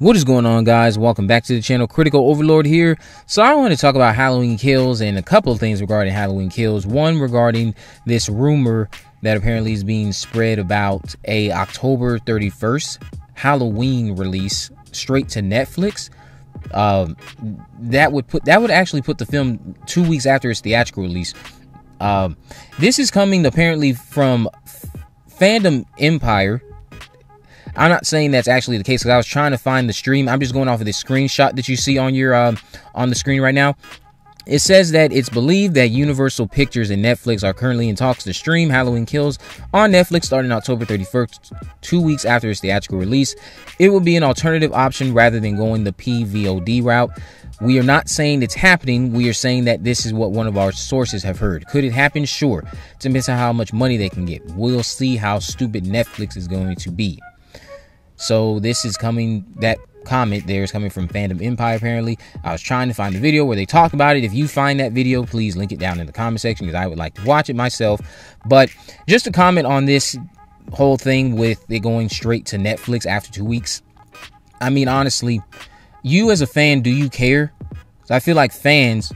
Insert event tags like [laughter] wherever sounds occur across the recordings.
What is going on, guys? Welcome back to the channel. Critical Overlord here. So, I want to talk about Halloween Kills and a couple of things regarding Halloween Kills. One regarding this rumor that apparently is being spread about a October 31st Halloween release straight to Netflix. Um, that would put that would actually put the film two weeks after its theatrical release. Um, this is coming apparently from Fandom Empire I'm not saying that's actually the case because I was trying to find the stream. I'm just going off of this screenshot that you see on your uh, on the screen right now. It says that it's believed that Universal Pictures and Netflix are currently in talks to stream Halloween Kills on Netflix starting October 31st, two weeks after its theatrical release. It will be an alternative option rather than going the PVOD route. We are not saying it's happening. We are saying that this is what one of our sources have heard. Could it happen? Sure. Depends on how much money they can get. We'll see how stupid Netflix is going to be. So this is coming that comment there is coming from Fandom Empire apparently. I was trying to find the video where they talk about it. If you find that video, please link it down in the comment section because I would like to watch it myself. But just to comment on this whole thing with it going straight to Netflix after 2 weeks. I mean honestly, you as a fan, do you care? So I feel like fans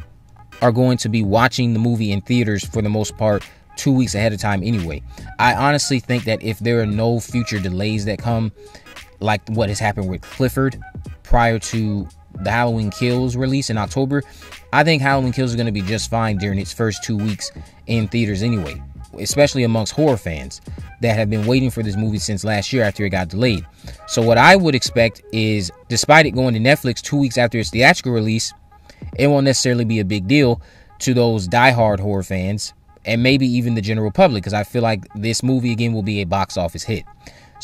are going to be watching the movie in theaters for the most part two weeks ahead of time anyway. I honestly think that if there are no future delays that come, like what has happened with Clifford prior to the Halloween Kills release in October, I think Halloween Kills is going to be just fine during its first two weeks in theaters anyway, especially amongst horror fans that have been waiting for this movie since last year after it got delayed. So, what I would expect is, despite it going to Netflix two weeks after its theatrical release, it won't necessarily be a big deal to those die-hard horror fans and maybe even the general public because I feel like this movie again will be a box office hit.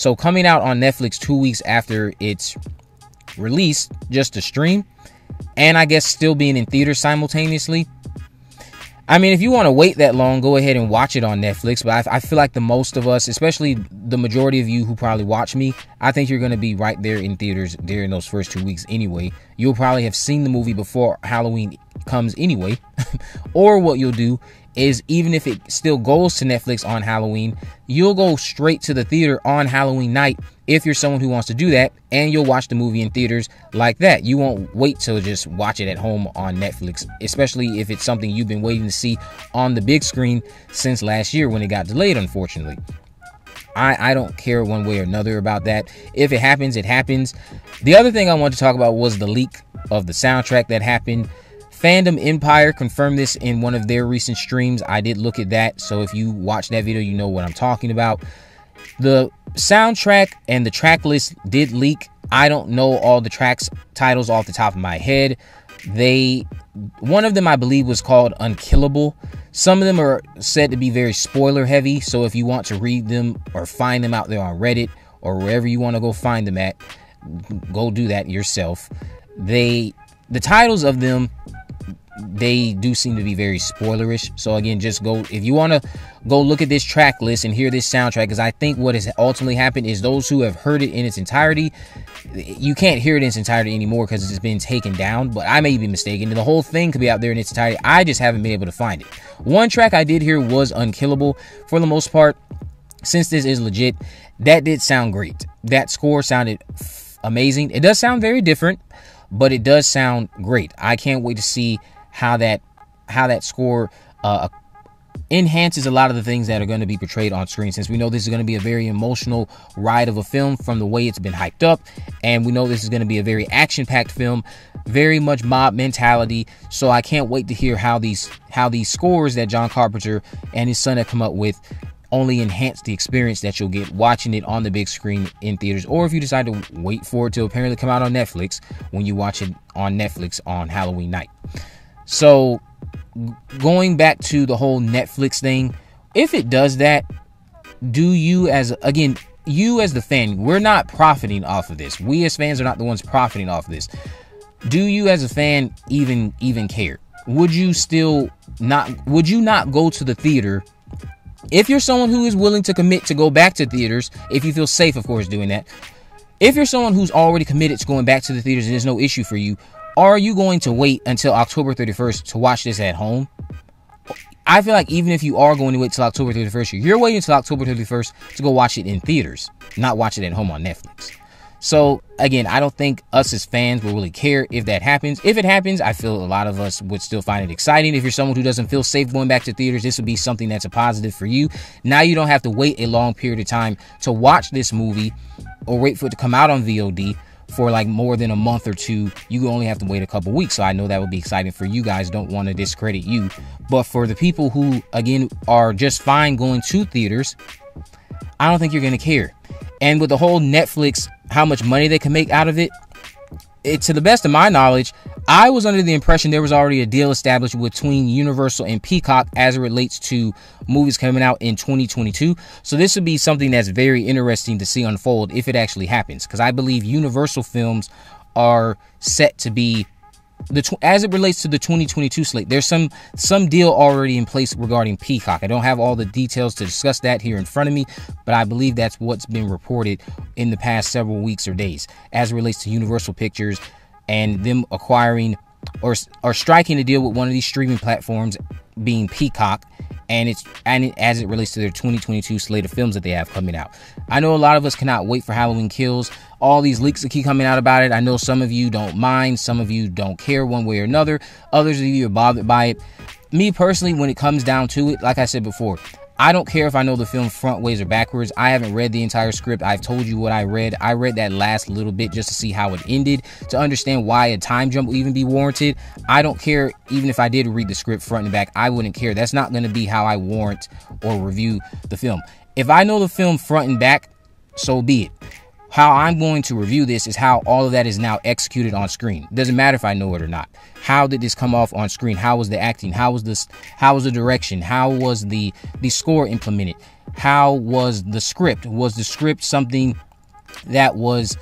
So coming out on Netflix two weeks after its release, just to stream, and I guess still being in theaters simultaneously. I mean, if you want to wait that long, go ahead and watch it on Netflix. But I, I feel like the most of us, especially the majority of you who probably watch me, I think you're going to be right there in theaters during those first two weeks anyway. You'll probably have seen the movie before Halloween comes anyway. [laughs] or what you'll do is even if it still goes to Netflix on Halloween, you'll go straight to the theater on Halloween night if you're someone who wants to do that, and you'll watch the movie in theaters like that. You won't wait till just watch it at home on Netflix, especially if it's something you've been waiting to see on the big screen since last year when it got delayed, unfortunately. I, I don't care one way or another about that. If it happens, it happens. The other thing I want to talk about was the leak of the soundtrack that happened Fandom Empire confirmed this in one of their recent streams. I did look at that, so if you watch that video, you know what I'm talking about. The soundtrack and the track list did leak. I don't know all the tracks titles off the top of my head. They one of them I believe was called Unkillable. Some of them are said to be very spoiler heavy, so if you want to read them or find them out there on Reddit or wherever you want to go find them at, go do that yourself. They the titles of them they do seem to be very spoilerish. So again, just go if you want to go look at this track list and hear this soundtrack because I think what has ultimately happened is those who have heard it in its entirety, you can't hear it in its entirety anymore because it's been taken down. But I may be mistaken. The whole thing could be out there in its entirety. I just haven't been able to find it. One track I did hear was Unkillable for the most part. Since this is legit, that did sound great. That score sounded amazing. It does sound very different, but it does sound great. I can't wait to see how that how that score uh, enhances a lot of the things that are going to be portrayed on screen. Since we know this is going to be a very emotional ride of a film from the way it's been hyped up and we know this is going to be a very action packed film very much mob mentality. So i can't wait to hear how these how these scores that john carpenter and his son have come up with only enhance the experience that you'll get watching it on the big screen in theaters or if you decide to wait for it to apparently come out on netflix when you watch it on netflix on halloween night so, going back to the whole Netflix thing, if it does that, do you as again, you as the fan, we're not profiting off of this. We as fans are not the ones profiting off of this. Do you as a fan even even care? Would you still not would you not go to the theater if you're someone who is willing to commit to go back to theaters, if you feel safe, of course, doing that. If you're someone who's already committed to going back to the theaters and there's no issue for you, are you going to wait until October 31st to watch this at home? I feel like even if you are going to wait till October 31st, you're waiting until October 31st to go watch it in theaters, not watch it at home on Netflix. So again, I don't think us as fans will really care if that happens. If it happens, I feel a lot of us would still find it exciting. If you're someone who doesn't feel safe going back to theaters, this would be something that's a positive for you. Now you don't have to wait a long period of time to watch this movie or wait for it to come out on VOD for like more than a month or two. You only have to wait a couple weeks. So I know that would be exciting for you guys. Don't want to discredit you. But for the people who, again, are just fine going to theaters, I don't think you're going to care. And with the whole Netflix how much money they can make out of it. It, to the best of my knowledge, I was under the impression there was already a deal established between Universal and Peacock as it relates to movies coming out in 2022. So this would be something that's very interesting to see unfold if it actually happens, because I believe Universal films are set to be the as it relates to the 2022 slate, there's some some deal already in place regarding Peacock. I don't have all the details to discuss that here in front of me, but I believe that's what's been reported in the past several weeks or days as it relates to Universal Pictures and them acquiring or or striking a deal with one of these streaming platforms being Peacock and it's and it, as it relates to their 2022 slate of films that they have coming out. I know a lot of us cannot wait for Halloween Kills. All these leaks that keep coming out about it. I know some of you don't mind, some of you don't care one way or another. Others of you are bothered by it. Me personally, when it comes down to it, like I said before, I don't care if I know the film front ways or backwards. I haven't read the entire script. I've told you what I read. I read that last little bit just to see how it ended, to understand why a time jump will even be warranted. I don't care, even if I did read the script front and back, I wouldn't care. That's not going to be how I warrant or review the film. If I know the film front and back, so be it. How I'm going to review this is how all of that is now executed on screen. Doesn't matter if I know it or not. How did this come off on screen? How was the acting? How was this? How was the direction? How was the the score implemented? How was the script? Was the script something that was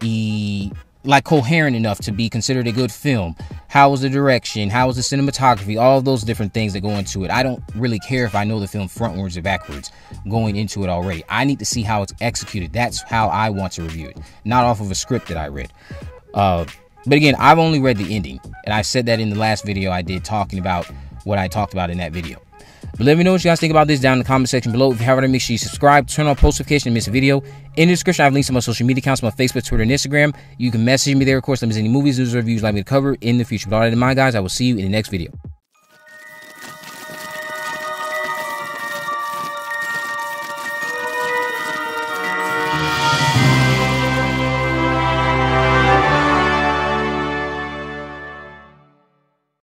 e like coherent enough to be considered a good film? How was the direction? How was the cinematography? All those different things that go into it. I don't really care if I know the film frontwards or backwards going into it already. I need to see how it's executed. That's how I want to review it, not off of a script that I read. Uh, but again, I've only read the ending, and I said that in the last video I did talking about what I talked about in that video. But let me know what you guys think about this down in the comment section below. If you haven't, already, make sure you subscribe, turn on post notification, and miss a video. In the description, I have links to my social media accounts, my Facebook, Twitter, and Instagram. You can message me there, of course. Let me see any movies, news, or reviews you'd like me to cover in the future. With all that in mind, guys, I will see you in the next video.